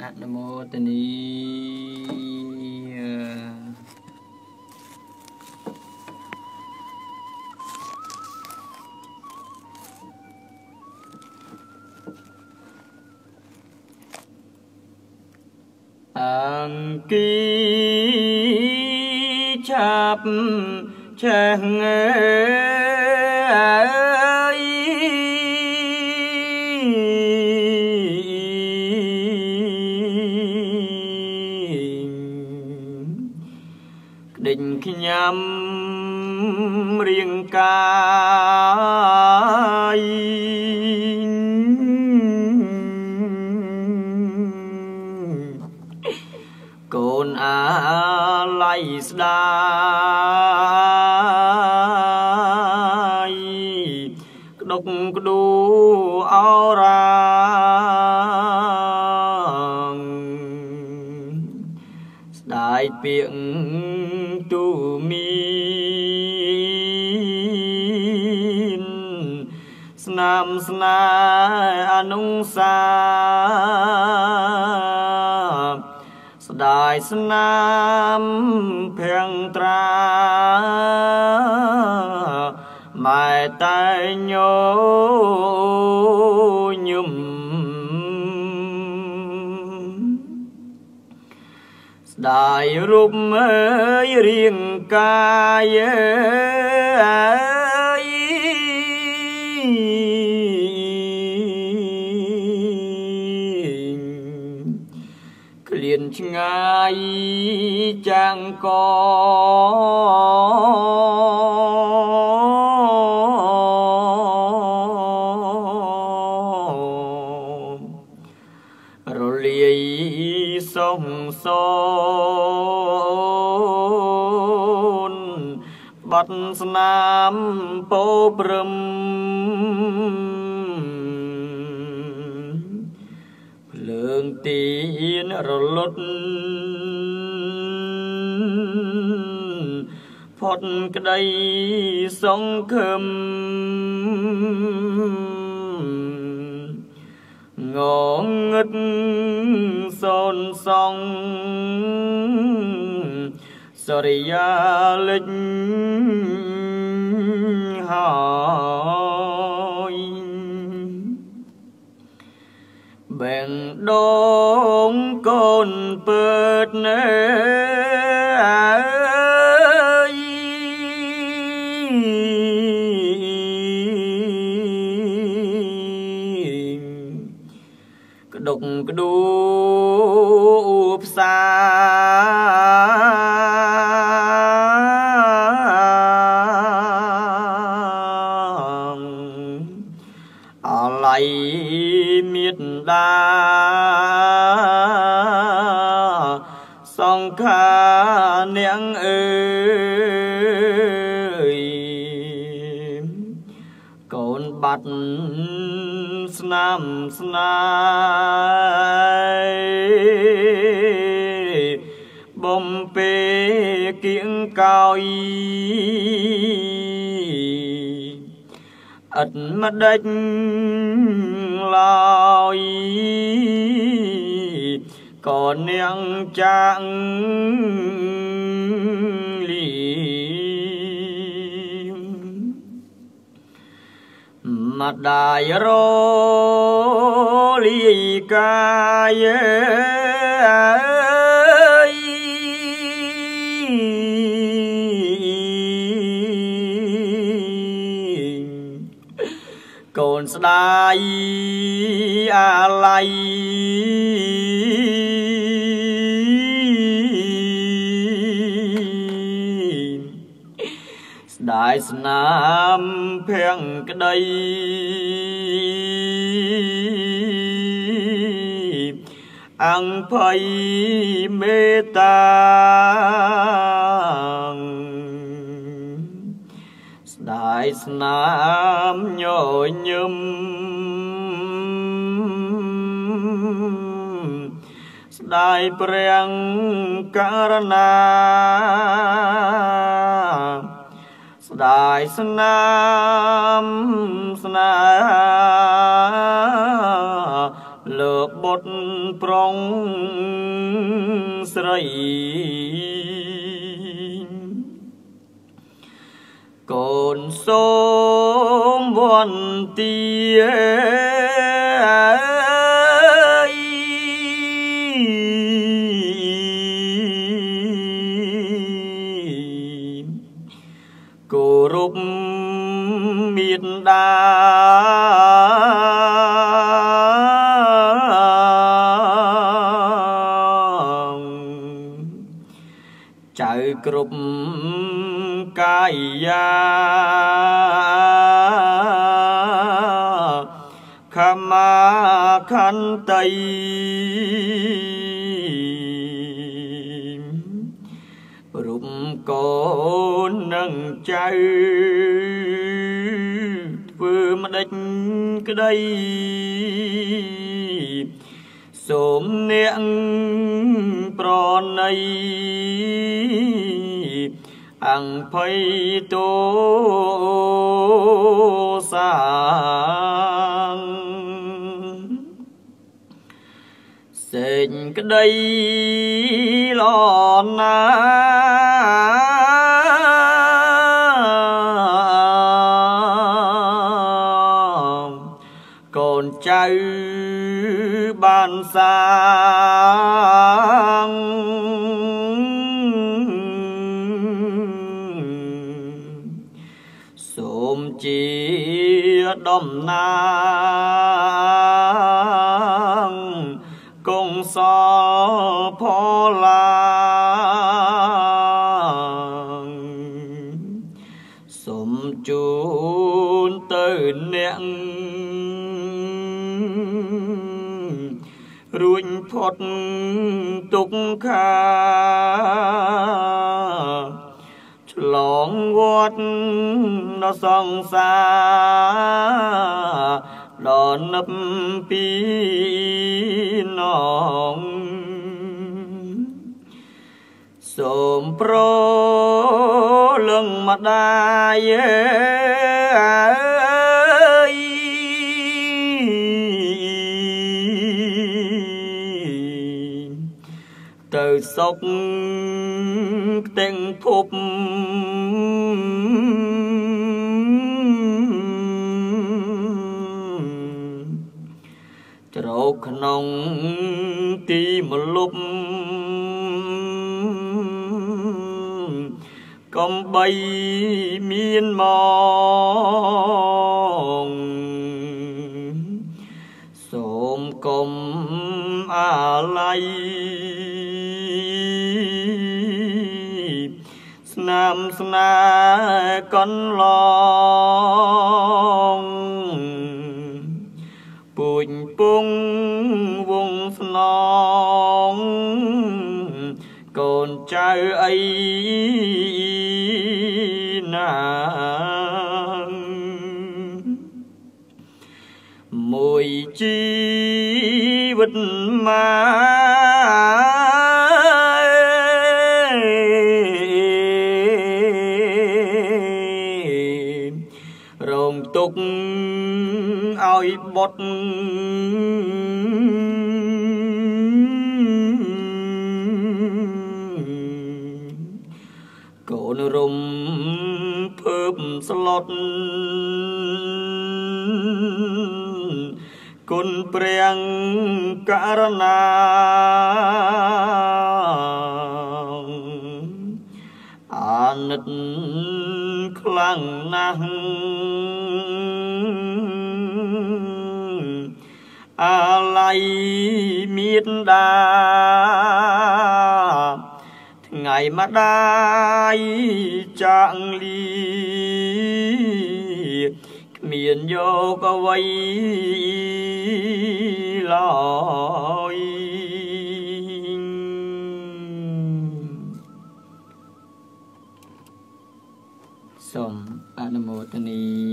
អនុមោទនីអង្គីឆាប់ឆេះងើ ខ្ញុំរៀងកាយកូនអាឡៃស្ដាយក្តុកក្ដួអរាងស្ដាយពាកទូ ស្នាមស្នេហ៍អនុសាស្ដាយស្នាមភាំងត្រាម៉ែតែញញឹមស្ដាយរូបអើយរាងកាយអើ ឆ្ងាយចាំងករលាយសំសនបាត់ស្នាមពោព្រឹមភ្លើ ងទៀនរលត់ផុតក្តីសង្ឃឹមងងឹតសូនសងសរិយាលិច បែងដងកូនពើតណែអើយក្តុកក្ដួផ្សា កូនបាត់ស្នាមស្នាយបំពេគៀងកោយឥតមិនដេចឡើយក៏នាងចាង ម្ដាយរលីកាយអើយកូនស្ដាយអាឡ័យ យស្នាមភាំងក្តីអង្គភ័យមេត្តាស្ដាយស្នាមញញឹមស្ដាយព្រះករណា ស្ដាយស្នាមស្នេហ៍លើបុតប្រុងស្រីកូនសូមវន្ទា គ្រប់កាយាខមាខន្តីរុំកូននឹងចៅធ្វើម្ដេចក្តីសូមអ្នកប្រណី អង្គភ័យតោសាងសេចក្តីល្អណាចៅបានសា ណាងគង់សផលឡាសូមជូនទៅអ្នករួចផុតទុក្ខាឆ្ល ងវត្តដល់សង្សារដល់នឹបពីនងសូមប្រលឹងម្ដាយទៅសុក ទាំងភពច្រោកក្នុងទីមលុបកំបីមានមកសូមកុំអាល័យ ស្នេហ៍កន្លងពួញពងវងស្នងកូនចៅអីណាមួយជីវិតមក ឲ្យបុតកូនរំភើបស្លុតគុណព្រះករណាអាណិតខ្លាំងណាស់ មានដាថ្ងៃម្ដាយចាក់លីគ្មានយកអ្វីឡើយសូមអនុមោទនា